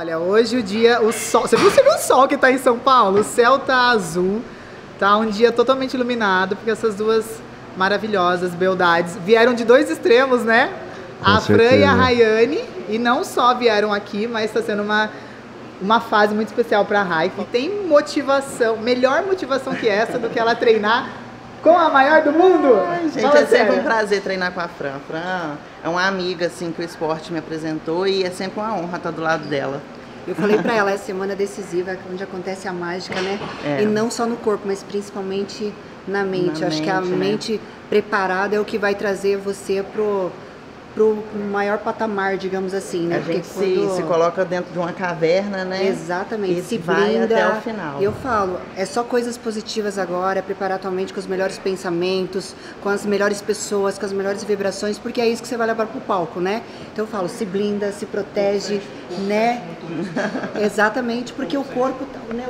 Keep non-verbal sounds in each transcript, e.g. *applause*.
Olha, hoje o dia, o sol. Você viu, você viu o sol que tá em São Paulo? O céu tá azul, tá um dia totalmente iluminado, porque essas duas maravilhosas beldades vieram de dois extremos, né? Com a Fran e certeza. a Rayane, e não só vieram aqui, mas está sendo uma, uma fase muito especial para a Rai, que tem motivação, melhor motivação que essa do que ela treinar com a maior do mundo. Ai, gente, Fala é sempre sério. um prazer treinar com a Fran. A Fran é uma amiga assim que o esporte me apresentou e é sempre uma honra estar do lado dela. Eu falei pra *laughs* ela, é semana decisiva, onde acontece a mágica, né? É. E não só no corpo, mas principalmente na mente. Na Eu Acho que a mente, né? mente preparada é o que vai trazer você pro, pro maior patamar, digamos assim, né? A gente se, se coloca dentro de uma caverna, né? Exatamente, E se vai blinda. até o final. Eu falo, é só coisas positivas agora, é preparar tua mente com os melhores pensamentos, com as melhores pessoas, com as melhores vibrações, porque é isso que você vai levar pro palco, né? Então eu falo, se blinda, se protege, né? Exatamente, porque o corpo, tá- né?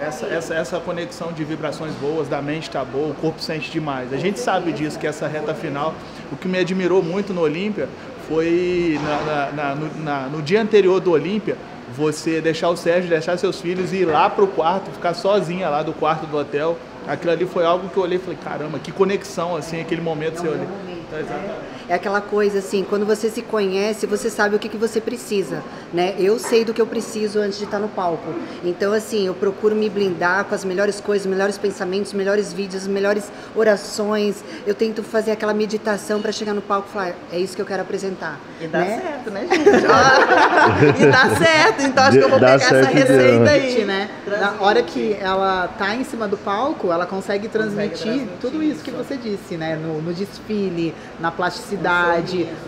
Essa, essa, essa conexão de vibrações boas, da mente tá boa, o corpo sente demais. A gente sabe disso, que essa reta final, o que me admirou muito no Olímpia foi na- na- na- no, no dia anterior do Olímpia, você deixar o Sérgio, deixar seus filhos e ir lá pro quarto, ficar sozinha lá do quarto do hotel. Aquilo ali foi algo que eu olhei e falei, caramba, que conexão, assim, aquele momento você olhei. Então, exatamente. É aquela coisa assim, quando você se conhece, você sabe o que, que você precisa, né? Eu sei do que eu preciso antes de estar no palco. Então, assim, eu procuro me blindar com as melhores coisas, melhores pensamentos, melhores vídeos, melhores orações. Eu tento fazer aquela meditação para chegar no palco e falar, é isso que eu quero apresentar. E dá né? certo, né, gente? *laughs* E dá certo, então acho que eu vou Dá pegar essa receita aí. né? Na hora que ela tá em cima do palco, ela consegue transmitir, transmitir tudo isso que você disse, né? No, no desfile, na plasticidade,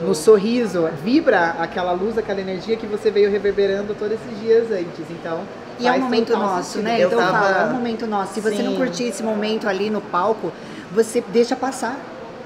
no sorriso. Vibra aquela luz, aquela energia que você veio reverberando todos esses dias antes. Então. E é um momento nosso, sentido. né? Eu então eu tava- falo, é um momento nosso. Se você não Sim. curtir esse momento ali no palco, você deixa passar.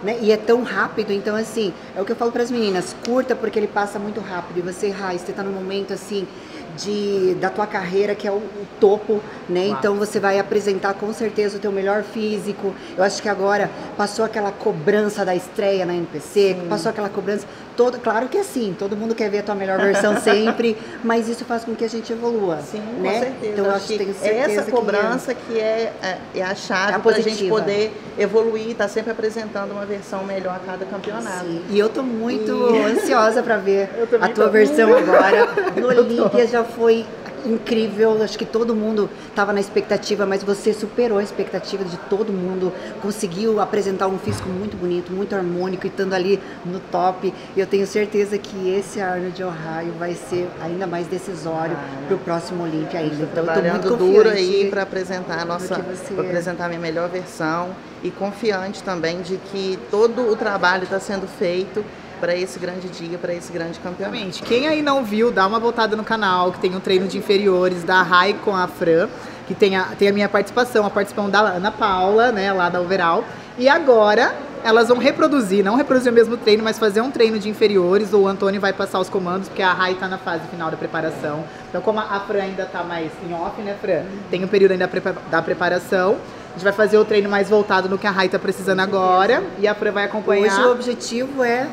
Né? E é tão rápido, então assim, é o que eu falo para as meninas, curta porque ele passa muito rápido. E você, Rai, você tá num momento assim de da tua carreira que é o, o topo, né? Então você vai apresentar com certeza o teu melhor físico. Eu acho que agora passou aquela cobrança da estreia na NPC, passou aquela cobrança todo, claro que assim, todo mundo quer ver a tua melhor versão *laughs* sempre, mas isso faz com que a gente evolua, Sim, né? com certeza. Então eu acho que tenho é certeza essa que- cobrança que é, é, é a chave É para a gente poder evoluir, estar sempre apresentando uma versão melhor a cada campeonato. Sim, E eu tô muito *laughs* ansiosa para ver a tua tô. versão agora. *laughs* No Olímpia já foi incrível, acho que todo mundo estava na expectativa, mas você superou a expectativa de todo mundo, conseguiu apresentar um físico muito bonito, muito harmônico e estando ali no top. Eu tenho certeza que esse Arnold Ohio vai ser ainda mais decisório para o próximo Olímpia ainda. Então eu tô muito duro aí para apresentar a nossa, você para é. apresentar a minha melhor versão e confiante também de que todo o trabalho está sendo feito para esse grande dia, para esse grande campeonato. Exatamente. Quem aí não viu, dá uma voltada no canal, que tem um treino de inferiores da Rai com a Fran, que tem a, tem a minha participação, a participação da Ana Paula, né, lá da Overall. E agora elas vão reproduzir, não reproduzir o mesmo treino, mas fazer um treino de inferiores. O Antônio vai passar os comandos, porque a Rai tá na fase final da preparação. Então, como a Fran ainda tá mais em off, né, Fran? Tem um período ainda da preparação. A gente vai fazer o treino mais voltado no que a Rai tá precisando agora. E a Fran vai acompanhar. Hoje o objetivo é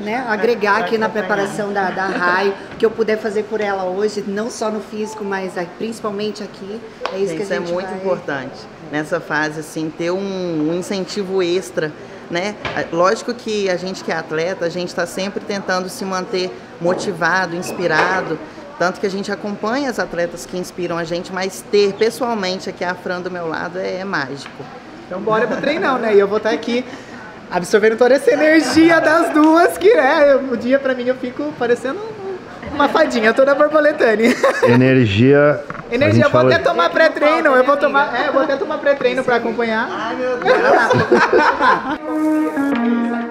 né, agregar aqui na preparação da, da RAI, o que eu puder fazer por ela hoje, não só no físico, mas principalmente aqui. É isso que a Isso é gente muito vai... importante nessa fase, assim, ter um, um incentivo extra, né? Lógico que a gente que é atleta, a gente está sempre tentando se manter motivado, inspirado, tanto que a gente acompanha as atletas que inspiram a gente, mas ter pessoalmente aqui a Fran do meu lado é, é mágico. Então bora pro treinão, né? E eu vou estar aqui absorvendo toda essa energia das duas, que é, o dia pra mim eu fico parecendo uma fadinha toda borboletane. *laughs* Energia. Energia, eu vou fala- até tomar pré-treino, eu vou tomar, é, eu vou até tomar pré-treino pra acompanhar. Ai, meu Deus! *laughs*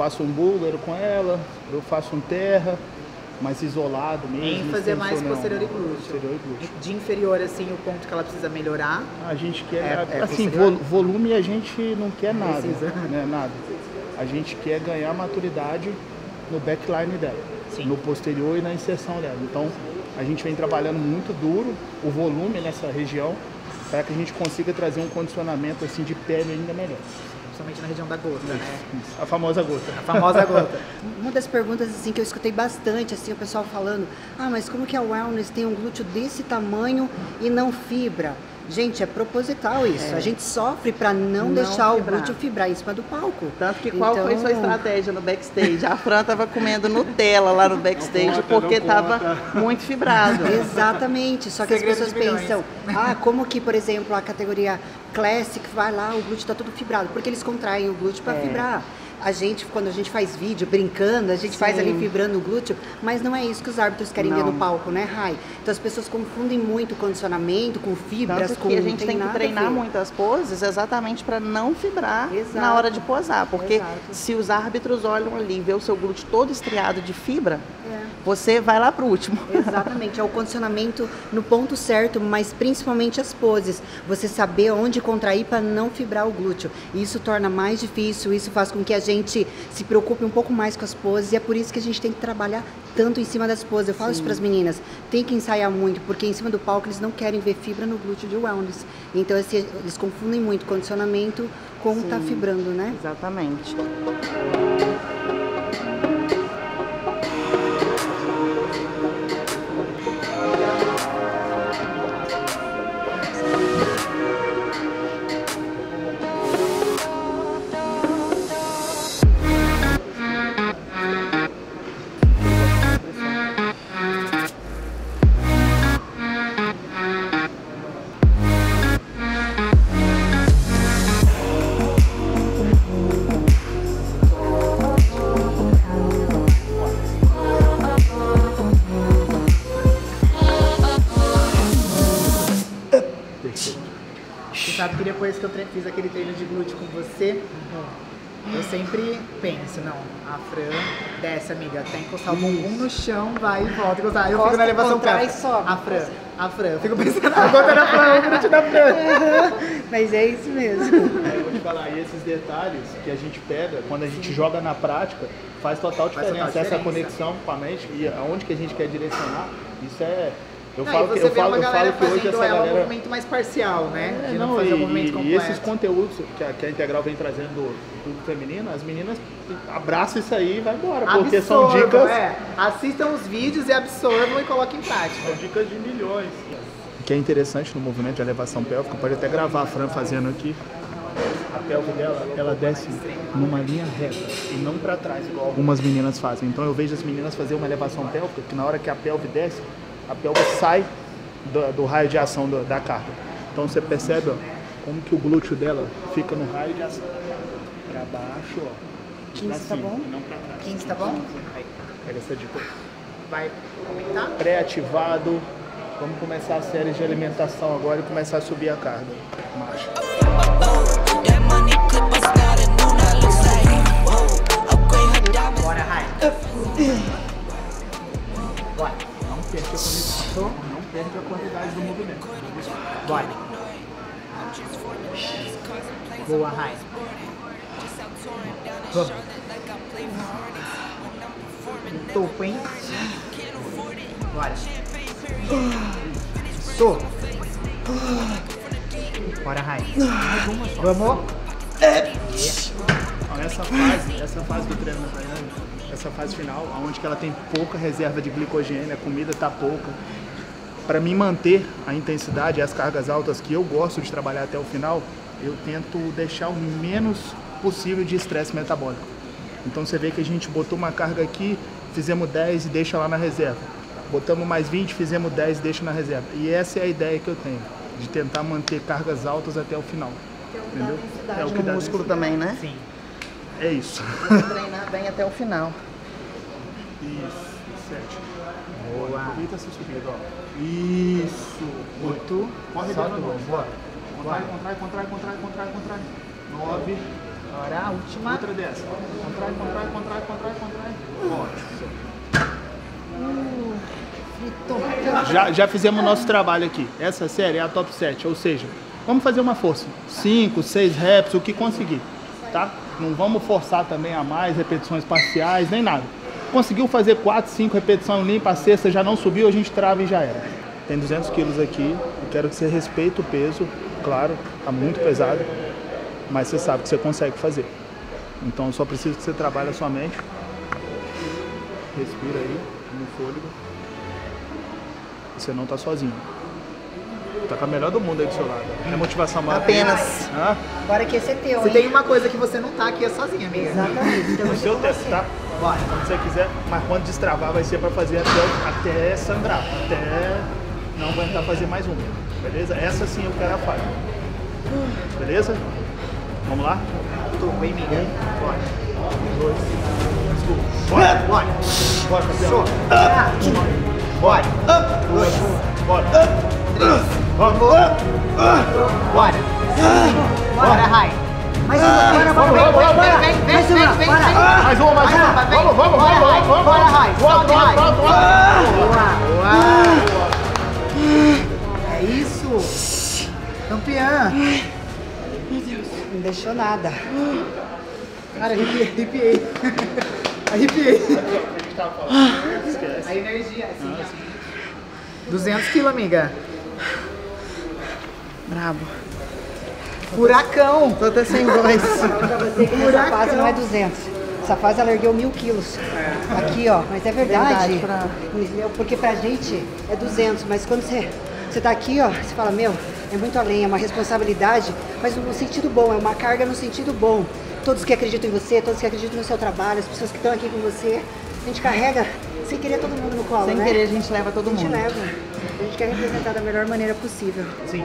faço um búlgaro com ela, eu faço um terra, mais isolado mesmo. Em fazer mais posterior e glúteo. Posterior e glúteo. De inferior, assim, o ponto que ela precisa melhorar. A gente quer, É- é assim, posterior? vo- volume a gente não quer nada, Precisa. né, nada. A gente quer ganhar maturidade no backline dela, Sim. no posterior e na inserção dela. Então, a gente vem trabalhando muito duro o volume nessa região para que a gente consiga trazer um condicionamento assim de pele ainda melhor. Principalmente na região da gota, né? A famosa gota. A famosa gota. *laughs* Uma das perguntas assim que eu escutei bastante, assim, o pessoal falando, ah, mas como que a Wellness tem um glúteo desse tamanho e não fibra? Gente, é proposital isso. É. A gente sofre para não, Não deixar o fibrar. glúteo fibrar em cima do palco. Tanto que qual foi Então- sua estratégia no backstage? A Fran tava comendo Nutella lá no backstage conta, porque não tava conta. muito fibrado. *laughs* Exatamente. Só que as Segredo pessoas de milhões. pensam, ah, como que, por exemplo, a categoria Classic vai lá, o glúteo tá todo fibrado. Porque eles contraem o glúteo para É. fibrar. A gente, quando a gente faz vídeo brincando, a gente faz ali fibrando o glúteo, mas não é isso que os árbitros querem ver Não. no palco, né, Rai? Então as pessoas confundem muito condicionamento com fibras, Tanto com que a gente tem que nada a treinar ver. muitas poses exatamente para não fibrar Exato. na hora de posar. Porque Exato. se os árbitros olham ali e vê o seu glúteo todo estriado de fibra, É. você vai lá pro último. *laughs* Exatamente, é o condicionamento no ponto certo, mas principalmente as poses. Você saber onde contrair para não fibrar o glúteo. Isso torna mais difícil, isso faz com que a gente se preocupe um pouco mais com as poses e é por isso que a gente tem que trabalhar tanto em cima das poses. Eu falo isso para as meninas, tem que ensaiar muito, porque em cima do palco eles não querem ver fibra no glúteo de wellness. Então eles confundem muito condicionamento com tá fibrando, né? Exatamente. Penso, não, a Fran desce, amiga, tem que encostar o bumbum no chão, vai e volta, encostar. Eu fico Encosta, na elevação e sobe. A Fran, a Fran, eu fico *laughs* pensando na gota da Fran, o glúteo da Fran. Mas é isso mesmo. É, eu vou te falar, e esses detalhes que a gente pega, quando a gente joga na prática, faz total Faz diferença. total Essa diferença. conexão com a mente e aonde que a gente quer direcionar, isso é. Eu Não, falo e que você eu vê falo, uma eu galera falo que hoje essa ela um galera. movimento mais parcial, né? É, de não, não, fazer e, o movimento e- completo. e esses conteúdos que a, que a Integral vem trazendo do público feminino, as meninas abraçam isso aí e vai embora. Porque são dicas. é. Assistam os vídeos e absorvam e coloquem em prática. São dicas de milhões. O que é interessante no movimento de elevação pélvica, pode até gravar a Fran fazendo aqui. A pelve dela, ela desce numa linha reta e não para trás, igual algumas meninas fazem. Então eu vejo as meninas fazer uma elevação pélvica, que na hora que a pelve desce, a pelve sai do, do raio de ação do- da carga. Então você percebe ó, como que o glúteo dela fica no raio de ação. Para baixo, ó. e 15 pra tá cima, bom? Não para trás. 15 tá bom? Aí, Pega essa dica. vai aumentar? pré-ativado. Vamos começar a série de alimentação agora e começar a subir a carga. Marcha. Bora, Rai. Bora. Perde a conexão, não perde a qualidade do movimento. Bora. Boa, Rai. Vamos. No topo, hein? Bora. Isso. Bora, Rai. Vamos. Fase, essa fase do treino da Tayane, essa fase final, onde que ela tem pouca reserva de glicogênio, a comida tá pouca. Para mim manter a intensidade e as cargas altas que eu gosto de trabalhar até o final, eu tento deixar o menos possível de estresse metabólico. Então você vê que a gente botou uma carga aqui, fizemos 10 e deixa lá na reserva. Botamos mais 20, fizemos 10 e deixa na reserva. E essa é a ideia que eu tenho, de tentar manter cargas altas até o final. Entendeu? É o que no dá músculo também, né? Sim. É isso. Treinar bem até o final. Isso, sete. Boa. Aproveita essa subida, ó. Isso. Oito. Corre dentro, duas. Bora. Contrai, contrai, contrai, contrai, contrai, contrai. Nove. Agora a última. Outra dessa. Contrai, contrai, contrai, contrai, contrai. Ótimo. Já, já fizemos o nosso trabalho aqui. Essa série é a top 7, ou seja, vamos fazer uma força. 5, 6 reps, o que conseguir. Tá? Não vamos forçar também a mais repetições parciais, nem nada. Conseguiu fazer 4, 5 repetições limpas, a sexta já não subiu, a gente trava e já era. Tem 200 quilos aqui, quero que você respeite o peso, claro, tá muito pesado, mas você sabe que você consegue fazer. Então eu só preciso que você trabalhe a sua mente. Respira aí, no fôlego. Você não tá sozinho. Tá com a melhor do mundo aí do seu lado. É motivação maior. Apenas. Hã? Agora que esse é teu, Se hein? tem uma coisa que você não tá aqui é sozinha, amiga. Exatamente. Então, No seu tempo, tá? Bora. Quando você quiser, mas quando destravar vai ser pra fazer até, o- até sangrar, até não aguentar fazer mais uma. Beleza? Essa sim eu quero a falha. Beleza? Vamos lá? Tô, hein, amiga? Bora. Dois. Let's go. Bora! Bora. Bora, campeão! Bora. Dois. Bora! Três. Vamos! Bora. Bora, Rai. Mais uma, bora, bora, bora, bora. Vem, vem, Mais vem, uma, vem, vem. Mais uma, mais uma! Vamos, vamos, Bora, vamos, Rai. vamos, vamos! Bora, Rai. Sobe, Rai. voa. Boa. É isso. Campeã. Não deixou nada. Cara, arrepiei. Arrepiei. *laughs* Arrepiei. A energia, assim. ó. 200 quilos, amiga. Brabo. Furacão. Tô até sem voz. *laughs* Pra você que nessa fase não é 200. Essa fase ela ergueu mil quilos. Aqui, ó. Mas é verdade. Verdade, pra- Entendeu? Porque pra gente é 200. Mas quando você, você tá aqui, ó, você fala, meu, é muito além. É uma responsabilidade, mas no sentido bom. É uma carga no sentido bom. Todos que acreditam em você, todos que acreditam no seu trabalho, as pessoas que estão aqui com você. A gente carrega sem querer todo mundo no colo, Sem né? querer, a gente leva todo A gente mundo. leva. A gente quer representar da melhor maneira possível. Sim.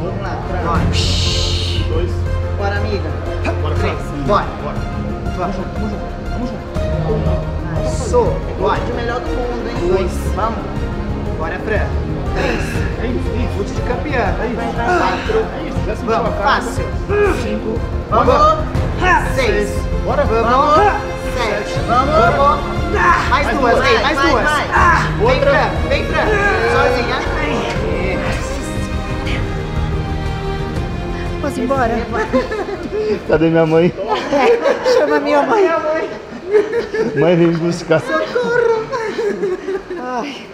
Vamos lá, pra... Dois. Bora, amiga. Bora, três. Bora. Bora. Vamos junto, vamos junto. Vamos junto. Sou. Bora. De melhor do mundo, hein? Dois. Vamos. Bora, Fran. Três. É isso, isso. Chute de campeã. É isso. Quatro. É isso. Já sentiu a fácil. Cinco. Vamos. Seis. Bora, Vamos. Vamos. Vamos. Mais Mais duas, vem, mais Vai, duas. vai. Vem, Outra. Fran. Vem, Fran. Sozinha. Posso ir embora? Cadê minha mãe? *laughs* Chama minha mãe. Mãe, vem me buscar. Ai.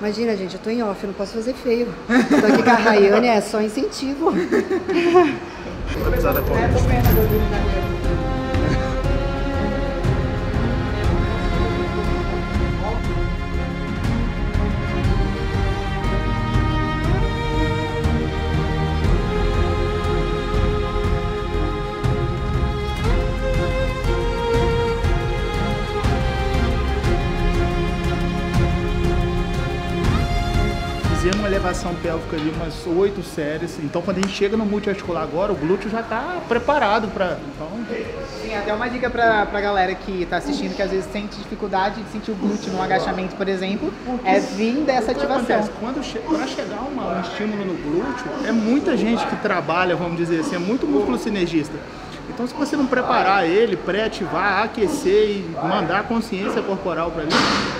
Imagina, gente, eu tô em off, eu não posso fazer feio. Tô aqui com a Rayane, é só incentivo. Vai precisar da corda. Fizemos uma elevação pélvica ali umas oito séries. Então quando a gente chega no multiarticular agora, o glúteo já está preparado para. Então, Sim, até uma dica pra, pra galera que tá assistindo, que às vezes sente dificuldade de sentir o glúteo no agachamento, por exemplo, é vir dessa ativação. Quando che para chegar uma- um estímulo no glúteo, é muita gente que trabalha, vamos dizer assim, é muito músculo sinergista. Então, se você não preparar ele, pré-ativar, aquecer e mandar a consciência corporal para ali,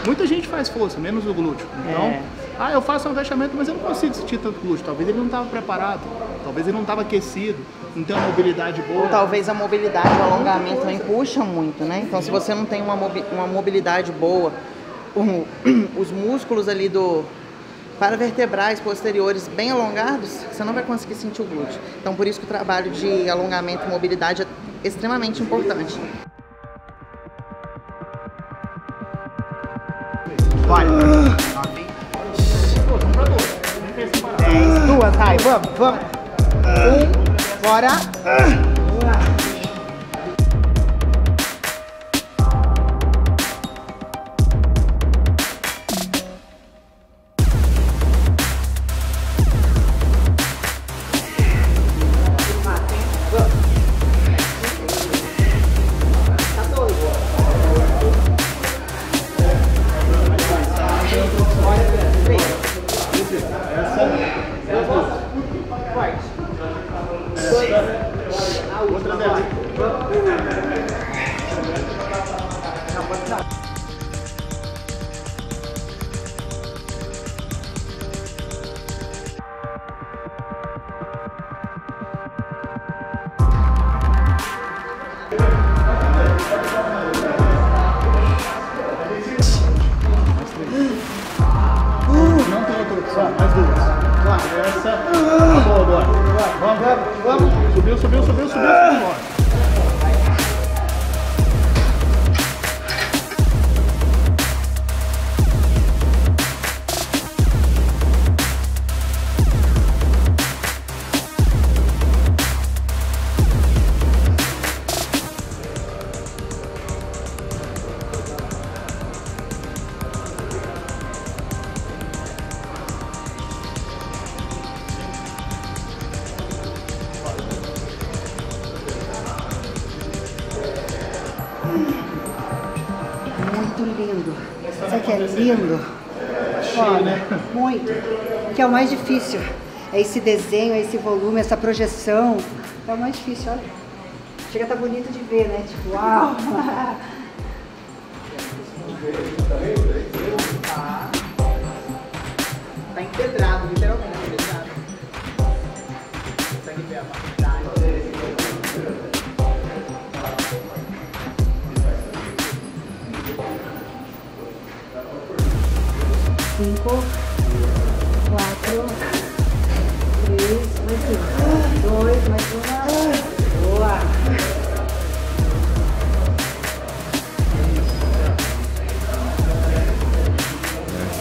muita gente faz força, menos o glúteo. Então, É. ah, eu faço um agachamento, mas eu não consigo sentir tanto glúteo. Talvez ele não estava preparado, talvez ele não estava aquecido, não tem uma mobilidade boa. Ou talvez a mobilidade, o alongamento também puxa muito, né? Então, se você não tem uma, mobi- uma mobilidade boa, o- *clears throat* os músculos ali do paravertebrais posteriores bem alongados, você não vai conseguir sentir o glúteo. Então, por isso que o trabalho de alongamento e mobilidade é extremamente importante. Bora. Duas, vai, vamos, vamos. Um, bora. Lindo? Olha, muito. Que é o mais difícil. É esse desenho, é esse volume, essa projeção. É o mais difícil, olha. Chega a tá bonito de ver, né? Tipo, uau! Tá empedrado, literalmente empedrado. Consegue ver a quantidade. Cinco, quatro, três, mais uma. Dois, mais uma. Boa!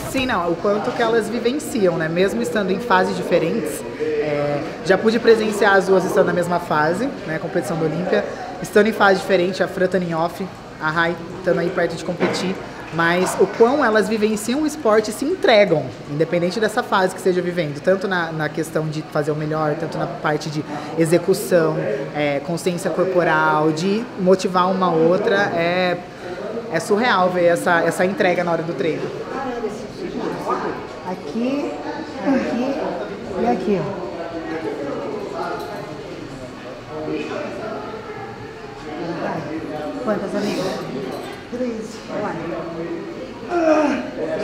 Sim, não, o quanto que elas vivenciam, né? Mesmo estando em fases diferentes. É, já pude presenciar as duas estando na mesma fase, né? Competição do Olímpia. Estando em fase diferente, a Fran estando em off, a Rai estando aí perto de competir. Mas o quão elas vivenciam o esporte e se entregam, independente dessa fase que esteja vivendo. Tanto na, na questão de fazer o melhor, tanto na parte de execução, é, consciência corporal, de motivar uma outra. É, é surreal ver essa, essa entrega na hora do treino. Aqui, aqui e aqui, ó. Quantas, amigas? Três. Vai.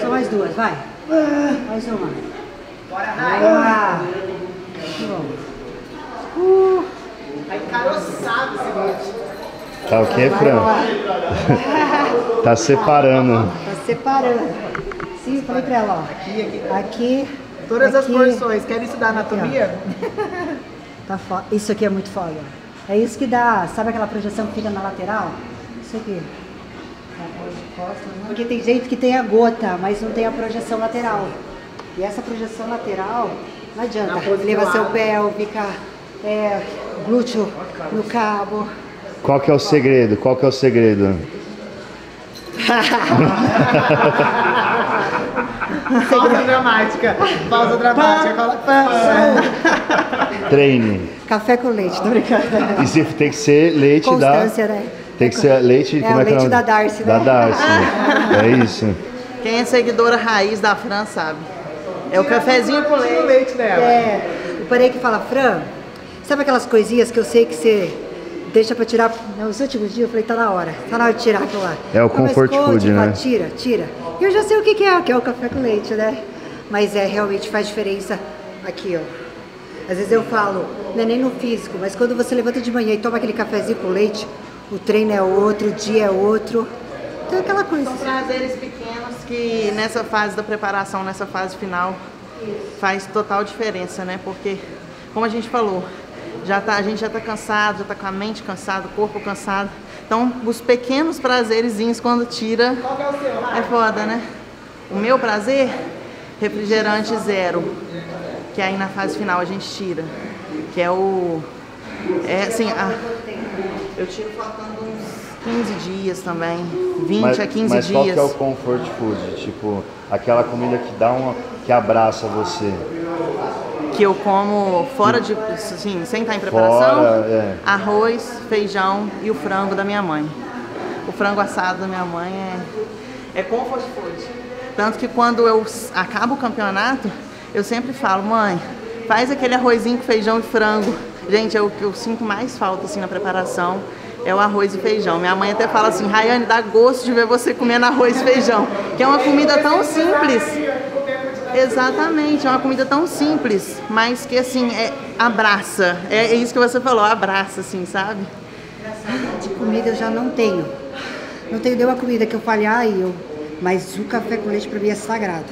Só mais duas, vai. Mais uma. Boa! Que bom. Uh, Tá encaroçado esse vídeo. Tá o que, Fran? tá separando. tá separando. Sim, falei pra ela, ó. Aqui, aqui. Aqui. Todas as aqui. porções. Querem estudar anatomia? Tá fo- Isso aqui é muito foda. É isso que dá, sabe aquela projeção que fica na lateral? Isso aqui. Porque tem gente que tem a gota, mas não tem a projeção lateral. E essa projeção lateral, não adianta. Elevação alta. pélvica, é, glúteo no cabo. Qual que é o segredo? Qual que é o segredo? *laughs* Pausa dramática. Pausa dramática. Pã. Treine. Café com leite, tô brincando. E se tem que ser leite Constância, da. né? Tem que ser leite. É, como o é que é o leite nome? da Darcy, Da né? Darcy. *laughs* É isso. Quem é seguidora raiz da Fran sabe. É o cafezinho com leite. leite dela. É, o Parei que fala, Fran, sabe aquelas coisinhas que eu sei que você deixa pra tirar nos últimos dias? Eu falei, tá na hora, tá na hora de tirar aquilo lá. É o comfort conte, food, fala, né? Tira, tira. E eu já sei o que, que é, que é o café com leite, né? Mas é, realmente faz diferença aqui, ó. Às vezes eu falo, não é nem no físico, mas quando você levanta de manhã e toma aquele cafezinho com leite, o treino é outro, o dia é outro. Então é aquela coisa. São prazeres pequenos que nessa fase da preparação, nessa fase final, faz total diferença, né? Porque, como a gente falou, já tá, a gente já tá cansado, já tá com a mente cansada, o corpo cansado. Então, os pequenos prazerezinhos quando tira Qual que é o seu, é foda, né? O meu prazer, refrigerante zero, que aí na fase final a gente tira, que é o é assim, a- eu tiro faltando uns 15 dias também, 20 Mas, a 15 mas qual que dias. é o comfort food? Tipo, aquela comida que dá uma. que abraça você. que eu como fora de, assim, sem estar em preparação, Fora, é. arroz, feijão e o frango da minha mãe. O frango assado da minha mãe é, é comfort food. Tanto que quando eu acabo o campeonato, eu sempre falo, mãe, faz aquele arrozinho com feijão e frango. Gente, é o que eu sinto mais falta assim na preparação. É o arroz e feijão. Minha mãe até fala assim, Rayane, dá gosto de ver você comendo arroz e feijão. Que é uma comida tão simples. Exatamente, é uma comida tão simples, mas que assim, é, abraça. É, é isso que você falou, abraça, assim, sabe? De comida eu já não tenho. Não tenho nenhuma comida que eu fale, ai, eu... mas o café com leite pra mim é sagrado.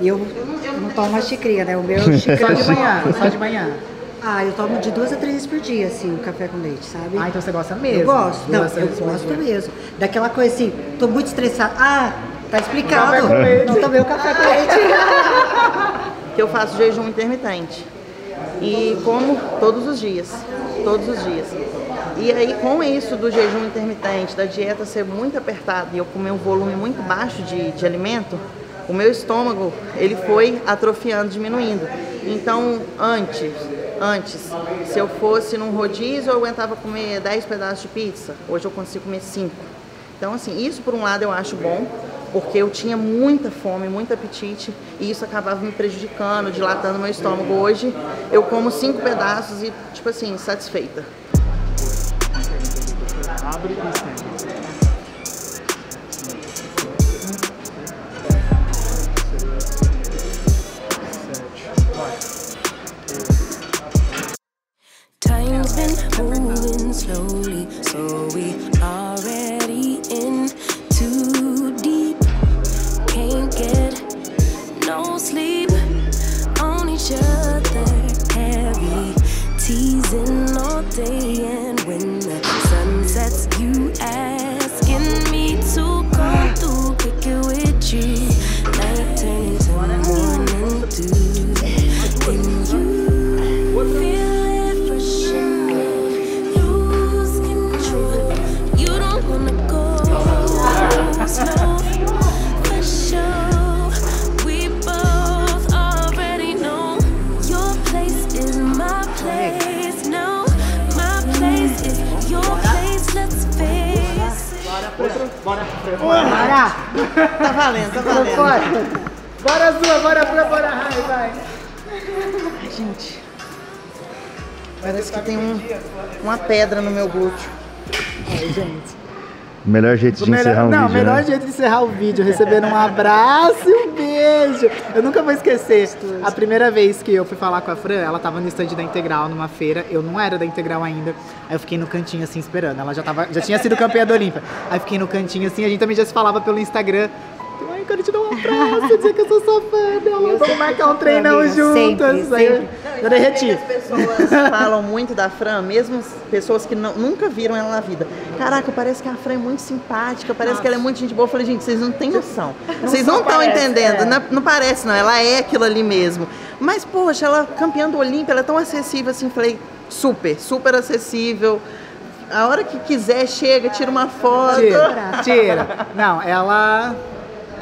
E eu, eu não tomo uma xicrinha, né? O meu Só *laughs* xicrinha. de manhã, só de manhã. Ah, eu tomo de duas a três vezes por dia, assim, o café com leite, sabe? Ah, então você gosta mesmo. Eu gosto. Não, Duas, eu três vezes gosto mesmo. Daquela coisa assim, tô muito estressada. Ah, tá explicado. Café com leite. Não tomei o café com leite. *laughs* que eu faço jejum intermitente. E como todos os dias, todos os dias. E aí com isso do jejum intermitente, da dieta ser muito apertada e eu comer um volume muito baixo de, de alimento, o meu estômago ele foi atrofiando, diminuindo. Então antes, antes, se eu fosse num rodízio eu aguentava comer 10 pedaços de pizza, hoje eu consigo comer 5. Então, assim, isso por um lado eu acho bom, porque eu tinha muita fome, muito apetite, e isso acabava me prejudicando, dilatando meu estômago. Hoje eu como cinco pedaços e, tipo assim, satisfeita. Abre e. Tá valendo, tá valendo. Bora. Bora, Zua, bora, bora, bora, vai, vai. Ai, gente. Parece que tem um- uma pedra no meu glúteo. Ai, gente. Melhor jeito de Melhor- encerrar um não, vídeo, melhor né? jeito de encerrar o vídeo, recebendo um abraço e um beijo. Eu nunca vou esquecer. A primeira vez que eu fui falar com a Fran, ela tava no stand da Integral, numa feira. Eu não era da Integral ainda. Aí eu fiquei no cantinho assim, esperando. Ela já, tava, já tinha sido campeã da Olímpia. Aí eu fiquei no cantinho assim, a gente também já se falava pelo Instagram. Ai, quero te dar um abraço, dizer que eu sou sua fã dela. Vamos marcar um treinão amiga, juntas. sempre, Aí eu- sempre. Eu derreti. As pessoas *laughs* falam muito da Fran, mesmo as pessoas que não- nunca viram ela na vida. Caraca, parece que a Fran é muito simpática, parece que ela é muito gente boa. Eu falei, gente, vocês não têm noção. Vocês não estão entendendo. é. Não, não parece, não. Ela é aquilo ali mesmo. Mas, poxa, ela campeã do Olímpia, ela é tão acessível assim. Falei, super, super acessível. A hora que quiser, chega, tira uma foto. Tira, tira. Não, ela.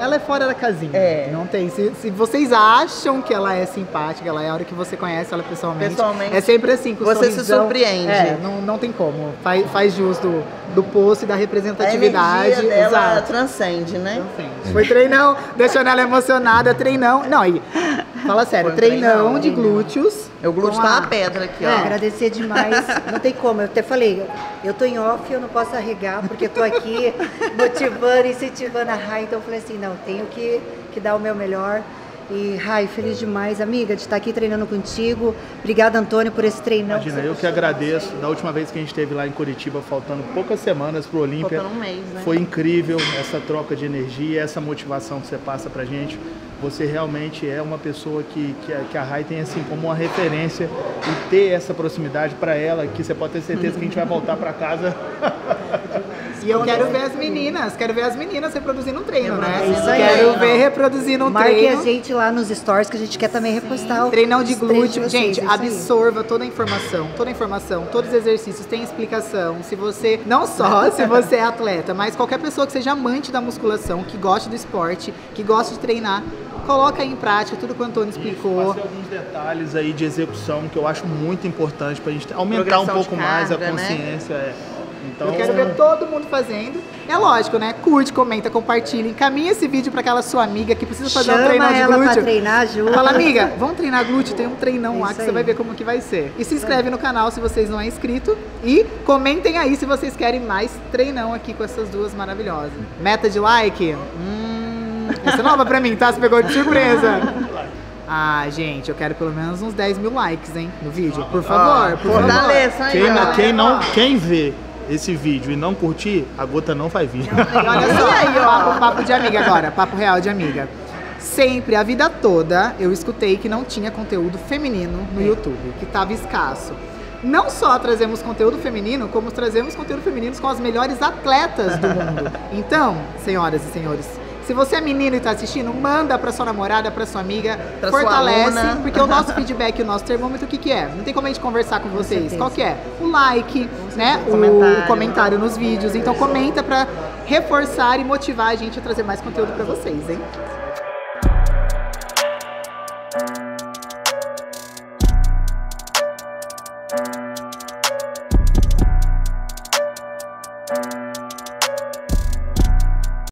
Ela é fora da casinha. É. Não tem. Se, se vocês acham que ela é simpática, ela é a hora que você conhece ela pessoalmente. Pessoalmente. É sempre assim, com Você se sorrisão. surpreende. É, não, não tem como. Faz, faz jus do, do posto e da A representatividade. energia dela Exato. transcende, né? Enfim, Foi treinão, deixando ela emocionada, treinão. Não, e fala sério, um treinão, treinão. de glúteos. O glúteo tá a- uma pedra aqui, É, ó. agradecer demais. Não tem como. Eu até falei, eu tô em off, eu não posso arregar, porque eu tô aqui *laughs* motivando, incentivando a Rai. Então eu falei assim, não, tenho que, que dar o meu melhor. E Rai, feliz demais, amiga, de estar aqui treinando contigo. Obrigada, Antônio, por esse treinão. Imagina, eu que agradeço. Da última vez que a gente esteve lá em Curitiba, faltando poucas semanas pro Olímpia. Faltando um mês, né? Foi incrível essa troca de energia, essa motivação que você passa pra gente. Você realmente é uma pessoa que, que, a, que a Rai tem assim como uma referência e ter essa proximidade para ela, que você pode ter certeza que a gente vai voltar para casa. *laughs* E eu quero ver as meninas, quero ver as meninas reproduzindo um treino, né? É isso aí. Quero ver reproduzindo um Marque treino. a gente lá nos stories que a gente quer também repostar o Treinão de glúteo. Gente, é aí. absorva toda a informação, toda a informação, todos os exercícios têm explicação. Se você, não só *laughs* se você é atleta, mas qualquer pessoa que seja amante da musculação, que goste do esporte, que goste de treinar, coloca aí em prática tudo que o Antônio explicou. Passei alguns detalhes aí de execução que eu acho muito importante para a gente aumentar um Progressão de pouco mais a carga, né? consciência. é. Então, Eu quero ver todo mundo fazendo. É lógico, né? Curte, comenta, compartilha, encaminha esse vídeo pra aquela sua amiga que precisa fazer um Chama treinão de ela pra glúteo. treinar junto. Fala, amiga, vamos treinar glúteo? Tem um treinão lá Isso que você aí. vai ver como que vai ser. E se inscreve no canal se vocês não é inscrito. E comentem aí se vocês querem mais treinão aqui com essas duas maravilhosas. Meta de like? Hum, essa é nova pra mim, tá? Você pegou de surpresa. Ah, gente, eu quero pelo menos uns 10 mil likes, hein, no vídeo. Por favor, por favor. Fortaleça, hein, quem, não- galera? quem não, quem vê esse vídeo e não curtir, a gota não vai vir. E olha *laughs* só, papo, papo de amiga agora, papo real de amiga. Sempre, a vida toda, eu escutei que não tinha conteúdo feminino no YouTube, que estava escasso. Não só trazemos conteúdo feminino, como trazemos conteúdo feminino com as melhores atletas do mundo. *laughs* Então, senhoras e senhores, se você é menino e tá assistindo, manda pra sua namorada, pra sua amiga, Pra sua fortalece, aluna. porque o nosso *laughs* feedback, o nosso termômetro, o que que é? Não tem como a gente conversar com vocês. certeza. Qual que é? O like, né? O Comentário. comentário nos vídeos. Então comenta pra reforçar e motivar a gente a trazer mais conteúdo pra vocês, hein?